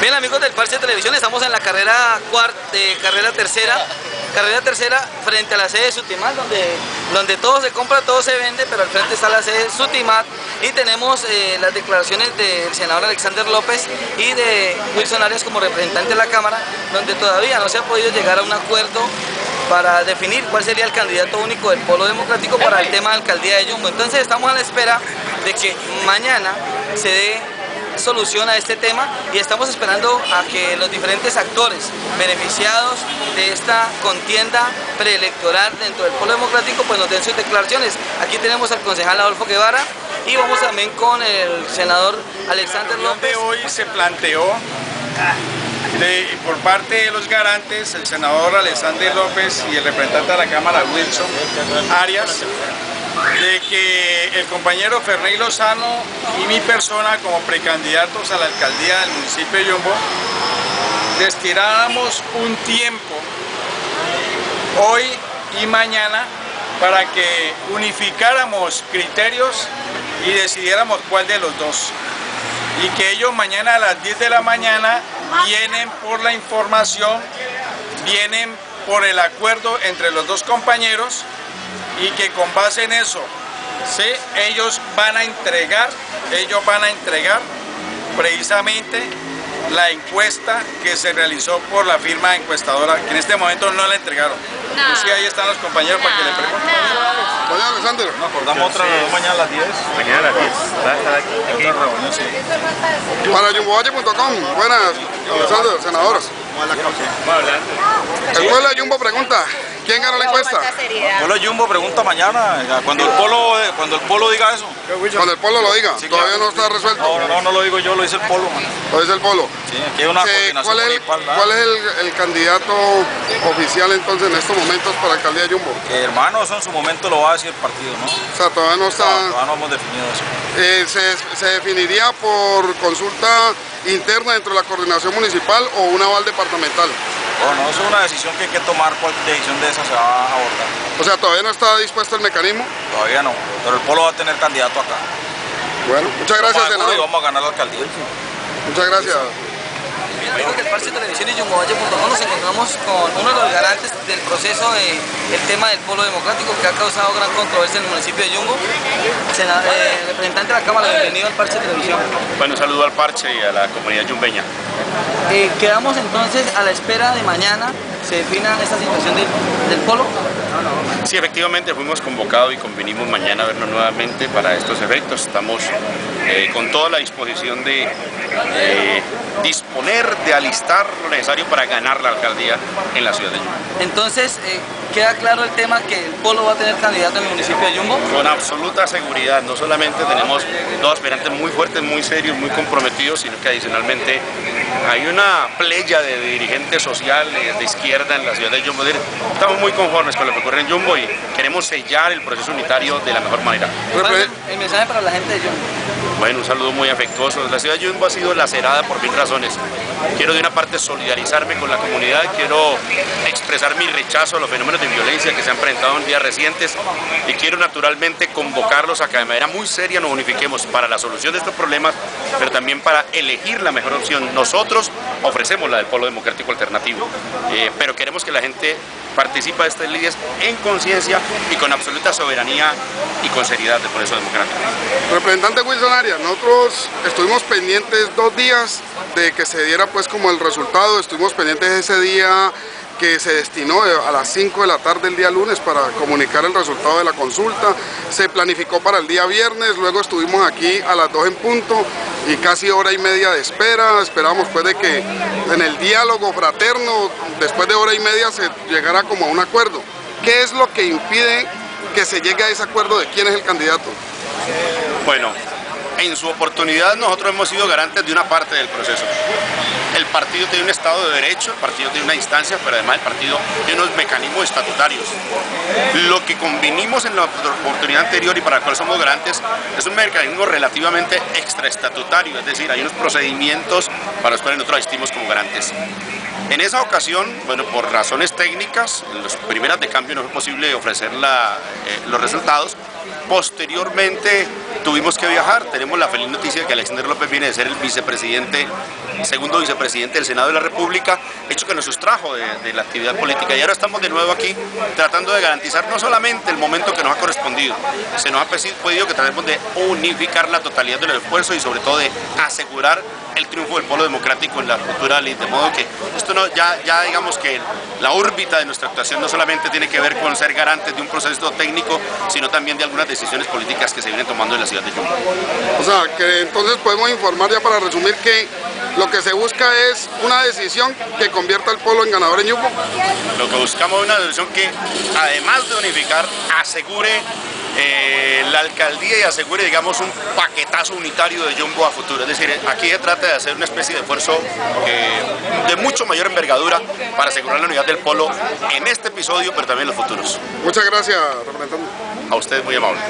Bien amigos del Parche de Televisión, estamos en la carrera cuarta, carrera tercera, carrera tercera frente a la sede de Sutimat, donde, donde todo se compra, todo se vende, pero al frente está la sede de Sutimat y tenemos eh, las declaraciones del senador Alexander López y de Wilson Arias como representante de la Cámara, donde todavía no se ha podido llegar a un acuerdo para definir cuál sería el candidato único del Polo Democrático para el tema de alcaldía de Yumbo. Entonces estamos a la espera de que mañana se dé solución a este tema y estamos esperando a que los diferentes actores beneficiados de esta contienda preelectoral dentro del Polo Democrático pues nos den sus declaraciones. Aquí tenemos al concejal Adolfo Guevara y vamos también con el senador Alexander López. hoy se planteó por parte de los garantes, el senador Alexander López y el representante de la Cámara, Wilson Arias, de que el compañero Ferney Lozano y mi persona como precandidatos a la alcaldía del municipio de Yumbo destináramos un tiempo hoy y mañana para que unificáramos criterios y decidiéramos cuál de los dos. Y que ellos mañana a las 10 de la mañana vienen por la información, vienen por el acuerdo entre los dos compañeros y que con base en eso, ¿sí? ellos van a entregar, ellos van a entregar precisamente la encuesta que se realizó por la firma encuestadora, que en este momento no la entregaron. No. sí, ahí están los compañeros para que le pregunten. No. Oye, Alexander. Nos acordamos otra sí. mañana a las 10. Mañana a las 10. Va a estar aquí. aquí. Reunión, sí. Para jumbovalle.com. Buenas, Alexander, senadores. El pueblo de Jumbo pregunta, ¿quién gana la encuesta? De Jumbo pregunta mañana, cuando el polo, cuando el polo diga eso. Cuando el polo lo diga, sí, todavía claro. no está resuelto. No, no, no lo digo yo, lo dice el polo. Lo dice el polo. Sí, aquí hay una ¿Qué, ¿Cuál es, el, ¿cuál es el, el, candidato oficial entonces en estos momentos para la alcaldía de Jumbo? Que hermano, eso en su momento lo va a decir el partido, ¿no? O sea, todavía no está... No, todavía no hemos definido eso. Eh, se, ¿Se definiría por consulta interna dentro de la coordinación municipal o un aval departamental? Bueno, eso es una decisión que hay que tomar, cuál decisión de esa se va a abordar. O sea, ¿todavía no está dispuesto el mecanismo? Todavía no, pero el polo va a tener candidato acá. Bueno, muchas gracias, senador. Y vamos a ganar la alcaldía. Muchas gracias. Amigos del Parche de Televisión y Yungovalle.com nos encontramos con uno de los garantes del proceso del de tema del polo democrático que ha causado gran controversia en el municipio de Yungo. Senado, eh, representante de la Cámara, bienvenido al Parche de Televisión. Bueno, un saludo al Parche y a la comunidad yumbeña. Eh, quedamos entonces a la espera de mañana se defina esta situación del, del polo. Sí, efectivamente fuimos convocados y convenimos mañana a vernos nuevamente para estos efectos. Estamos eh, con toda la disposición de eh, disponer, de alistar lo necesario para ganar la alcaldía en la ciudad de Yumbo. Entonces, eh, queda claro el tema que el polo va a tener candidato en el municipio de Yumbo. Con absoluta seguridad, no solamente tenemos dos aspirantes muy fuertes, muy serios, muy comprometidos, sino que adicionalmente hay una playa de dirigentes sociales de izquierda en la ciudad de Yumbo. Estamos muy conformes con lo que ocurre en Yumbo y queremos sellar el proceso unitario de la mejor manera. ¿Cuál es el mensaje para la gente de Yumbo? Bueno, un saludo muy afectuoso. La ciudad de Yumbo ha sido lacerada por mil razones. Quiero de una parte solidarizarme con la comunidad, quiero expresar mi rechazo a los fenómenos de violencia que se han presentado en días recientes y quiero naturalmente convocarlos a que de manera muy seria nos unifiquemos para la solución de estos problemas, pero también para elegir la mejor opción. Nosotros ofrecemos la del Polo Democrático Alternativo, eh, pero queremos que la gente participe de estas líderes en conciencia y con absoluta soberanía y con seriedad del proceso democrático. Representante Wilson Arias, nosotros estuvimos pendientes dos días de que se diera pues como el resultado, estuvimos pendientes ese día que se destinó a las 5 de la tarde el día lunes para comunicar el resultado de la consulta, se planificó para el día viernes, luego estuvimos aquí a las 2 en punto y casi hora y media de espera, esperamos pues de que en el diálogo fraterno, después de hora y media se llegara como a un acuerdo. ¿Qué es lo que impide que se llegue a ese acuerdo de quién es el candidato? Bueno, en su oportunidad nosotros hemos sido garantes de una parte del proceso. El partido tiene un Estado de Derecho, el partido tiene una instancia, pero además el partido tiene unos mecanismos estatutarios. Lo que convinimos en la oportunidad anterior y para el cual somos garantes es un mecanismo relativamente extraestatutario, es decir, hay unos procedimientos para los cuales nosotros asistimos como garantes. En esa ocasión, bueno, por razones técnicas, en las primeras de cambio no fue posible ofrecer eh, los resultados, Posteriormente tuvimos que viajar, tenemos la feliz noticia de que Alexander López viene de ser el vicepresidente, segundo vicepresidente del Senado de la República, hecho que nos sustrajo de, la actividad política. Y ahora estamos de nuevo aquí tratando de garantizar no solamente el momento que nos ha correspondido, se nos ha pedido que tratemos de unificar la totalidad del esfuerzo y sobre todo de asegurar el triunfo del polo democrático en la cultura de modo que esto no, ya, ya digamos que la órbita de nuestra actuación no solamente tiene que ver con ser garantes de un proceso técnico, sino también de algunas decisiones políticas que se vienen tomando en la ciudad de Yumbo. O sea, que entonces podemos informar ya para resumir que lo que se busca es una decisión que convierta el polo en ganador en Yumbo. Lo que buscamos es una decisión que, además de unificar, asegure eh, la alcaldía y asegure, digamos, un paquetazo unitario de Jumbo a futuro. Es decir, aquí se trata de hacer una especie de esfuerzo eh, de mucho mayor envergadura para asegurar la unidad del polo en este episodio, pero también en los futuros. Muchas gracias, representante. A usted muy amable.